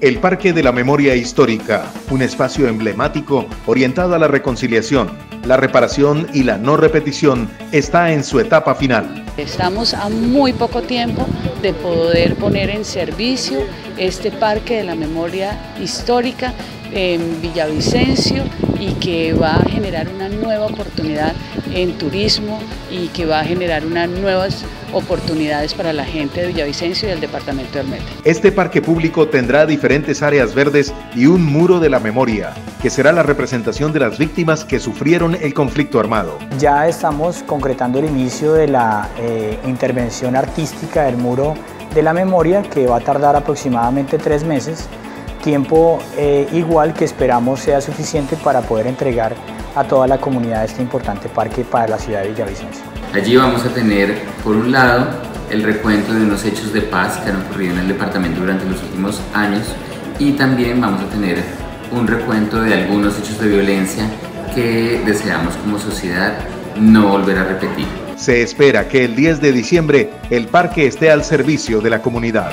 El Parque de la Memoria Histórica, un espacio emblemático orientado a la reconciliación, la reparación y la no repetición, está en su etapa final. Estamos a muy poco tiempo de poder poner en servicio este Parque de la Memoria Histórica en Villavicencio y que va a generar una nueva oportunidad en turismo y que va a generar unas nuevas oportunidades para la gente de Villavicencio y del departamento del Meta. Este parque público tendrá diferentes áreas verdes y un muro de la memoria, que será la representación de las víctimas que sufrieron el conflicto armado. Ya estamos concretando el inicio de la eh, intervención artística del muro de la memoria, que va a tardar aproximadamente tres meses tiempo eh, igual que esperamos sea suficiente para poder entregar a toda la comunidad este importante parque para la ciudad de Villavicencio. Allí vamos a tener, por un lado, el recuento de unos hechos de paz que han ocurrido en el departamento durante los últimos años y también vamos a tener un recuento de algunos hechos de violencia que deseamos como sociedad no volver a repetir. Se espera que el 10 de diciembre el parque esté al servicio de la comunidad.